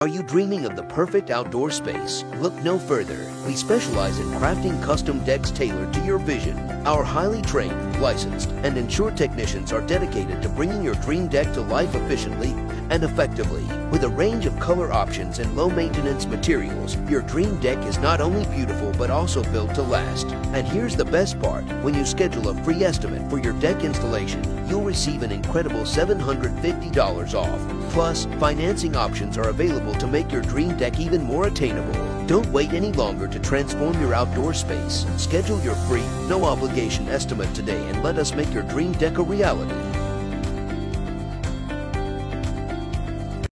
Are you dreaming of the perfect outdoor space? Look no further. We specialize in crafting custom decks tailored to your vision. Our highly trained, licensed, and insured technicians are dedicated to bringing your dream deck to life efficiently and effectively. With a range of color options and low maintenance materials, your dream deck is not only beautiful but also built to last. And here's the best part when you schedule a free estimate for your deck installation, you'll receive an incredible $750 off. Plus, financing options are available to make your dream deck even more attainable. Don't wait any longer to transform your outdoor space. Schedule your free, no obligation estimate today and let us make your dream deck a reality.